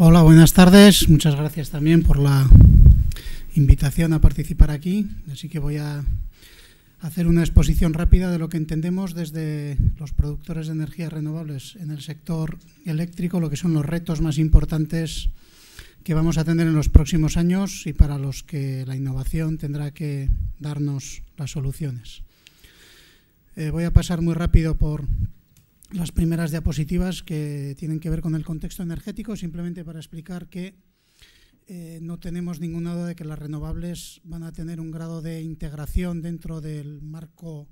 Hola, buenas tardes. Muchas gracias también por la invitación a participar aquí. Así que voy a hacer una exposición rápida de lo que entendemos desde los productores de energías renovables en el sector eléctrico, lo que son los retos más importantes que vamos a tener en los próximos años y para los que la innovación tendrá que darnos las soluciones. Eh, voy a pasar muy rápido por las primeras diapositivas que tienen que ver con el contexto energético, simplemente para explicar que eh, no tenemos ninguna duda de que las renovables van a tener un grado de integración dentro del marco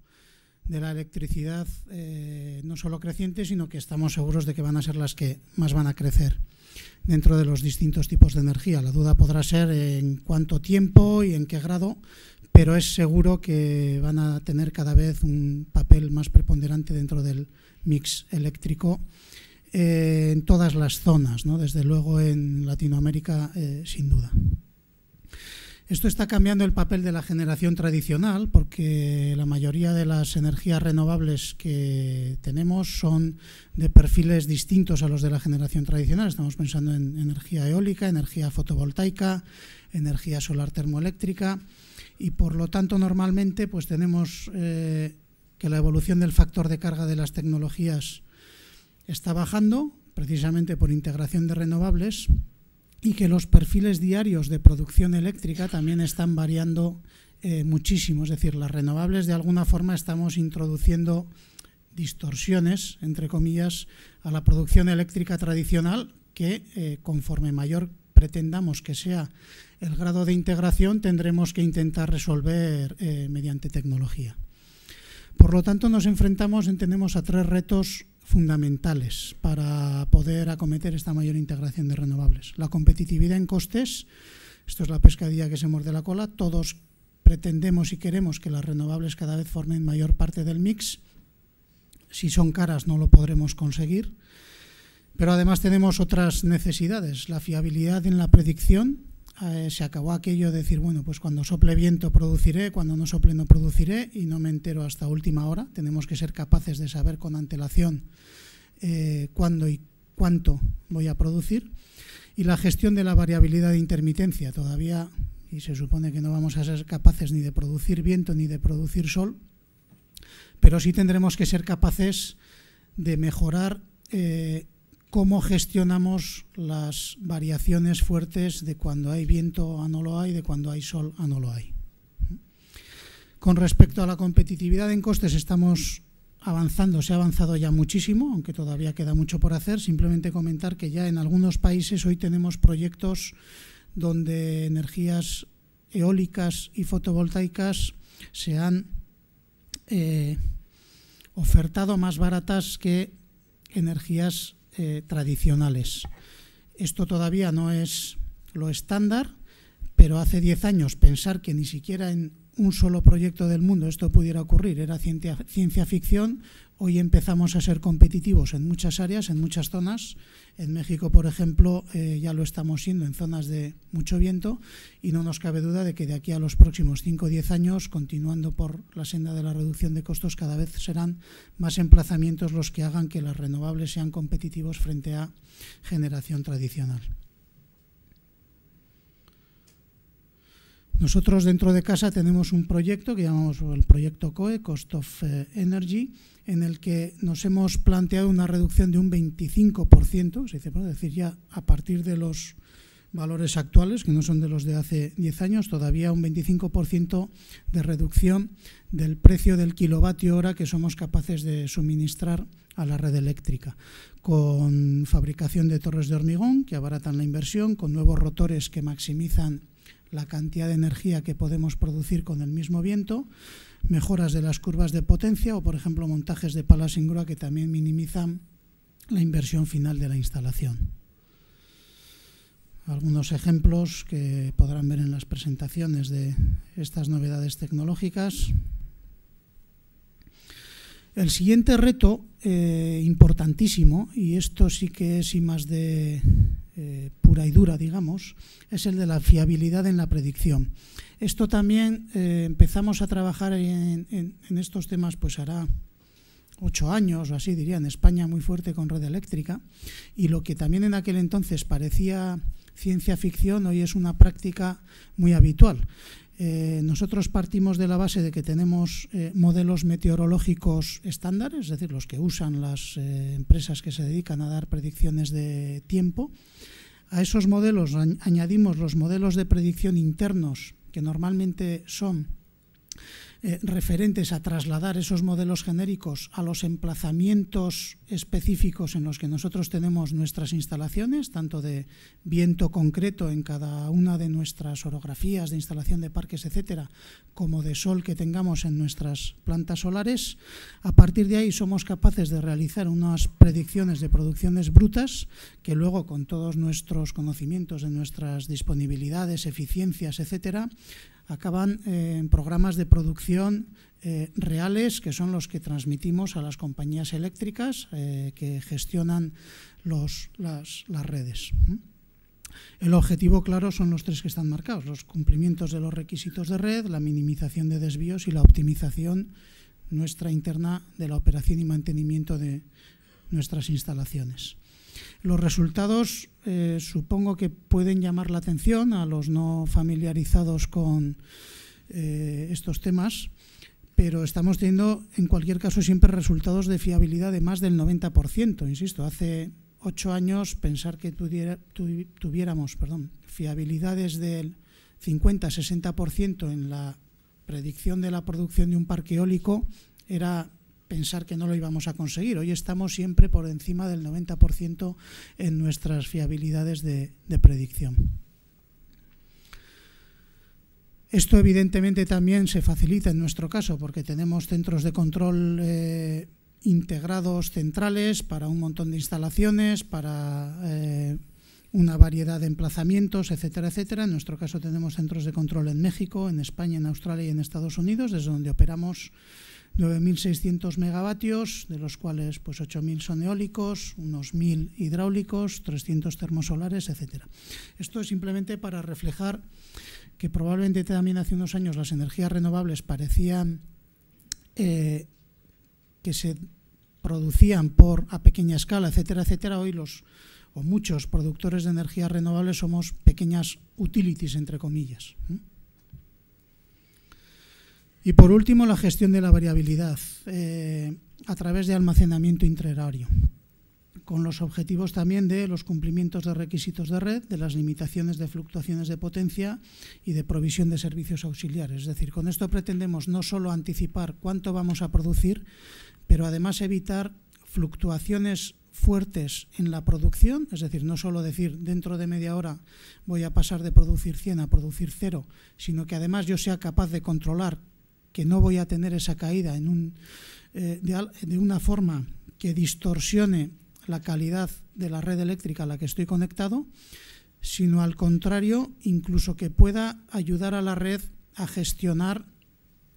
de la electricidad eh, no solo creciente, sino que estamos seguros de que van a ser las que más van a crecer dentro de los distintos tipos de energía. La duda podrá ser en cuánto tiempo y en qué grado, pero es seguro que van a tener cada vez un papel más preponderante dentro del mix eléctrico eh, en todas las zonas, desde luego en Latinoamérica eh, sin duda. Esto está cambiando el papel de la generación tradicional porque la mayoría de las energías renovables que tenemos son de perfiles distintos a los de la generación tradicional. Estamos pensando en energía eólica, energía fotovoltaica, energía solar termoeléctrica y por lo tanto normalmente pues tenemos eh, que la evolución del factor de carga de las tecnologías está bajando, precisamente por integración de renovables, y que los perfiles diarios de producción eléctrica también están variando eh, muchísimo. Es decir, las renovables de alguna forma estamos introduciendo distorsiones, entre comillas, a la producción eléctrica tradicional que eh, conforme mayor pretendamos que sea el grado de integración, tendremos que intentar resolver eh, mediante tecnología. Por lo tanto, nos enfrentamos, entendemos, a tres retos fundamentales para poder acometer esta mayor integración de renovables. La competitividad en costes, esto es la pescadilla que se muerde la cola, todos pretendemos y queremos que las renovables cada vez formen mayor parte del mix. Si son caras no lo podremos conseguir. Pero además tenemos otras necesidades, la fiabilidad en la predicción, se acabó aquello de decir, bueno, pues cuando sople viento produciré, cuando no sople no produciré y no me entero hasta última hora. Tenemos que ser capaces de saber con antelación eh, cuándo y cuánto voy a producir. Y la gestión de la variabilidad de intermitencia. Todavía, y se supone que no vamos a ser capaces ni de producir viento ni de producir sol, pero sí tendremos que ser capaces de mejorar eh, cómo gestionamos las variaciones fuertes de cuando hay viento a no lo hay, de cuando hay sol a no lo hay. Con respecto a la competitividad en costes, estamos avanzando, se ha avanzado ya muchísimo, aunque todavía queda mucho por hacer. Simplemente comentar que ya en algunos países hoy tenemos proyectos donde energías eólicas y fotovoltaicas se han eh, ofertado más baratas que energías eh, tradicionales. Esto todavía no es lo estándar, pero hace 10 años pensar que ni siquiera en un solo proyecto del mundo esto pudiera ocurrir era ciencia, ficción. Hoy empezamos a ser competitivos en muchas áreas, en muchas zonas. En México, por ejemplo, eh, ya lo estamos siendo en zonas de mucho viento y no nos cabe duda de que de aquí a los próximos 5 o 10 años, continuando por la senda de la reducción de costos, cada vez serán más emplazamientos los que hagan que las renovables sean competitivos frente a generación tradicional. Nosotros dentro de casa tenemos un proyecto que llamamos el proyecto COE, Cost of eh, Energy, en el que nos hemos planteado una reducción de un 25%, se dice, es decir, ya a partir de los valores actuales, que no son de los de hace 10 años, todavía un 25% de reducción del precio del kilovatio hora que somos capaces de suministrar a la red eléctrica, con fabricación de torres de hormigón que abaratan la inversión, con nuevos rotores que maximizan la cantidad de energía que podemos producir con el mismo viento, mejoras de las curvas de potencia o, por ejemplo, montajes de palas sin grúa que también minimizan la inversión final de la instalación. Algunos ejemplos que podrán ver en las presentaciones de estas novedades tecnológicas. El siguiente reto eh, importantísimo, y esto sí que es y más de eh, pura y dura, digamos, es el de la fiabilidad en la predicción. Esto también eh, empezamos a trabajar en, estos temas, pues hará ocho años o así, diría, en España muy fuerte con red eléctrica, y lo que también en aquel entonces parecía ciencia ficción, hoy es una práctica muy habitual. Eh, nosotros partimos de la base de que tenemos eh, modelos meteorológicos estándares, es decir, los que usan las eh, empresas que se dedican a dar predicciones de tiempo. A esos modelos añadimos los modelos de predicción internos, que normalmente son eh, referentes a trasladar esos modelos genéricos a los emplazamientos específicos en los que nosotros tenemos nuestras instalaciones, tanto de viento concreto en cada una de nuestras orografías de instalación de parques, etcétera, como de sol que tengamos en nuestras plantas solares. A partir de ahí somos capaces de realizar unas predicciones de producciones brutas que luego con todos nuestros conocimientos de nuestras disponibilidades, eficiencias, etcétera, acaban eh, en programas de producción eh, reales, que son los que transmitimos a las compañías eléctricas eh, que gestionan las, las, redes. El objetivo, claro, son los tres que están marcados, los cumplimientos de los requisitos de red, la minimización de desvíos y la optimización nuestra interna de la operación y mantenimiento de nuestras instalaciones. Los resultados eh, supongo que pueden llamar la atención a los no familiarizados con eh, estos temas, pero estamos teniendo en cualquier caso siempre resultados de fiabilidad de más del 90%. Insisto, hace ocho años pensar que tuviéramos perdón, fiabilidades del 50-60% en la predicción de la producción de un parque eólico era pensar que no lo íbamos a conseguir. Hoy estamos siempre por encima del 90% en nuestras fiabilidades de, predicción. Esto evidentemente también se facilita en nuestro caso porque tenemos centros de control eh, integrados centrales para un montón de instalaciones, para eh, una variedad de emplazamientos, etcétera, etcétera. En nuestro caso tenemos centros de control en México, en España, en Australia y en Estados Unidos, desde donde operamos 9.600 megavatios, de los cuales pues 8.000 son eólicos, unos 1.000 hidráulicos, 300 termosolares, etc. Esto es simplemente para reflejar que probablemente también hace unos años las energías renovables parecían eh, que se producían por a pequeña escala, etcétera, etcétera. Hoy los o muchos productores de energías renovables somos pequeñas utilities, entre comillas. Y por último, la gestión de la variabilidad eh, a través de almacenamiento intrahorario, con los objetivos también de los cumplimientos de requisitos de red, de las limitaciones de fluctuaciones de potencia y de provisión de servicios auxiliares. Es decir, con esto pretendemos no solo anticipar cuánto vamos a producir, pero además evitar fluctuaciones fuertes en la producción, es decir, no solo decir dentro de media hora voy a pasar de producir 100 a producir cero, sino que además yo sea capaz de controlar que no voy a tener esa caída en un, eh, de, una forma que distorsione la calidad de la red eléctrica a la que estoy conectado, sino al contrario, incluso que pueda ayudar a la red a gestionar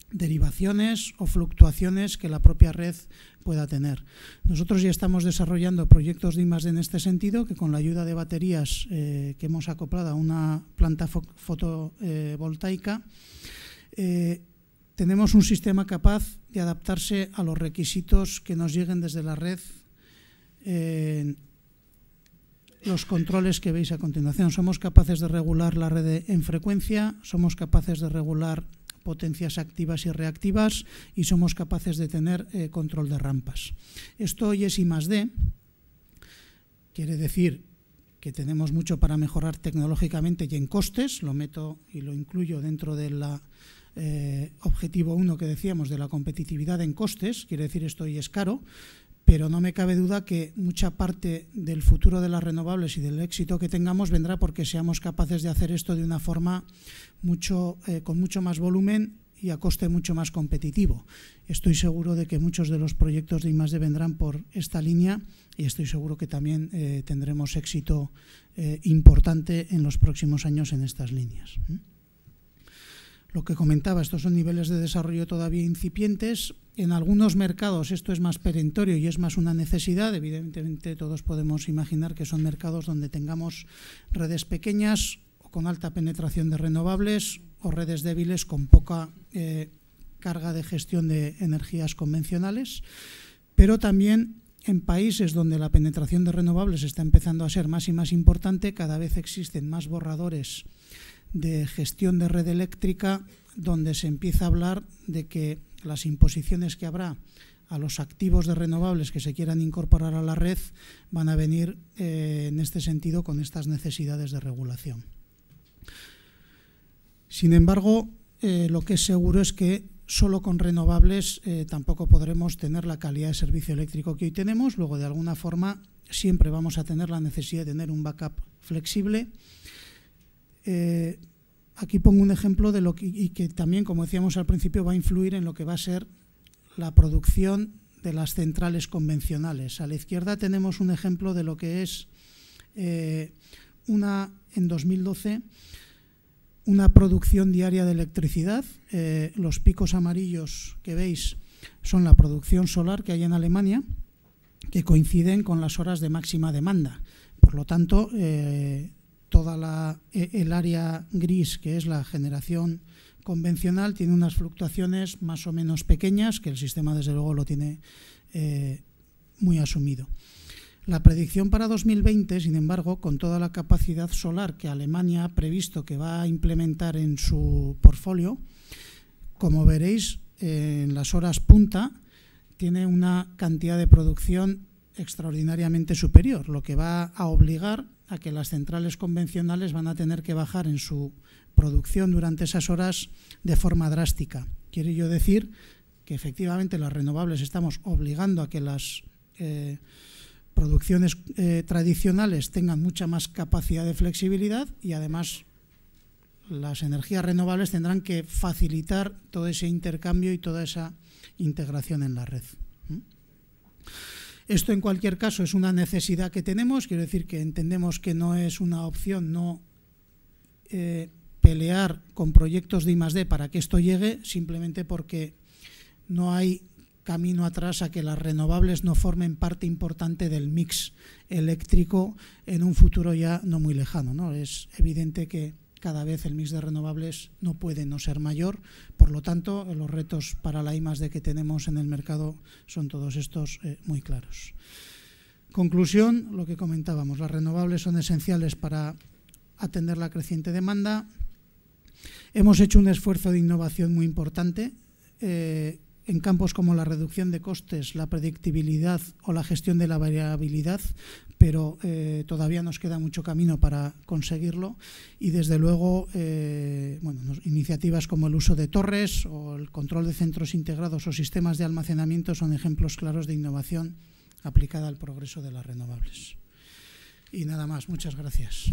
derivaciones o fluctuaciones que la propia red pueda tener. Nosotros ya estamos desarrollando proyectos de I+D en este sentido, que con la ayuda de baterías eh, que hemos acoplado a una planta fotovoltaica, eh, tenemos un sistema capaz de adaptarse a los requisitos que nos lleguen desde la red, eh, los controles que veis a continuación. Somos capaces de regular la red en frecuencia, somos capaces de regular potencias activas y reactivas y somos capaces de tener eh, control de rampas. Esto hoy es I más D, quiere decir que tenemos mucho para mejorar tecnológicamente y en costes, lo meto y lo incluyo dentro de la eh, objetivo 1 que decíamos de la competitividad en costes, quiere decir esto y es caro, pero no me cabe duda que mucha parte del futuro de las renovables y del éxito que tengamos vendrá porque seamos capaces de hacer esto de una forma mucho, eh, con mucho más volumen y a coste mucho más competitivo. Estoy seguro de que muchos de los proyectos de I+D vendrán por esta línea y estoy seguro que también eh, tendremos éxito importante en los próximos años en estas líneas lo que comentaba, estos son niveles de desarrollo todavía incipientes. En algunos mercados esto es más perentorio y es más una necesidad. Evidentemente todos podemos imaginar que son mercados donde tengamos redes pequeñas o con alta penetración de renovables o redes débiles con poca eh, carga de gestión de energías convencionales. pero también en países donde la penetración de renovables está empezando a ser más y más importante, cada vez existen más borradores de gestión de red eléctrica donde se empieza a hablar de que las imposiciones que habrá a los activos de renovables que se quieran incorporar a la red van a venir eh, en este sentido con estas necesidades de regulación. Sin embargo, eh, lo que es seguro es que solo con renovables eh, tampoco podremos tener la calidad de servicio eléctrico que hoy tenemos. Luego, de alguna forma, siempre vamos a tener la necesidad de tener un backup flexible. aquí pongo un ejemplo de lo que, y que también, como decíamos al principio, va a influir en lo que va a ser la producción de las centrales convencionales. A la izquierda tenemos un ejemplo de lo que es eh, una, en 2012, una producción diaria de electricidad. Eh, los picos amarillos que veis son la producción solar que hay en Alemania, que coinciden con las horas de máxima demanda. Por lo tanto, eh, toda la, e, el área gris, que es la generación convencional tiene unas fluctuaciones más o menos pequeñas, que el sistema desde luego lo tiene eh, muy asumido. La predicción para 2020, sin embargo, con toda la capacidad solar que Alemania ha previsto que va a implementar en su portfolio, como veréis, eh, en las horas punta tiene una cantidad de producción extraordinariamente superior, lo que va a obligar a que las centrales convencionales van a tener que bajar en su producción durante esas horas de forma drástica. Quiere yo decir que efectivamente las renovables estamos obligando a que las eh, producciones eh, tradicionales tengan mucha más capacidad de flexibilidad y además las energías renovables tendrán que facilitar todo ese intercambio y toda esa integración en la red. Esto en cualquier caso es una necesidad que tenemos, quiero decir que entendemos que no es una opción no eh, pelear con proyectos de I+.D. para que esto llegue, simplemente porque no hay camino atrás a que las renovables no formen parte importante del mix eléctrico en un futuro ya no muy lejano. ¿no? Es evidente que cada vez el mix de renovables no puede no ser mayor. Por lo tanto, los retos para la I D que tenemos en el mercado son todos estos eh, muy claros. Conclusión, lo que comentábamos, las renovables son esenciales para atender la creciente demanda. Hemos hecho un esfuerzo de innovación muy importante. Eh, en campos como la reducción de costes, la predictibilidad o la gestión de la variabilidad, pero eh, todavía nos queda mucho camino para conseguirlo y desde luego eh, iniciativas como el uso de torres o el control de centros integrados o sistemas de almacenamiento son ejemplos claros de innovación aplicada al progreso de las renovables. Y nada más, muchas gracias.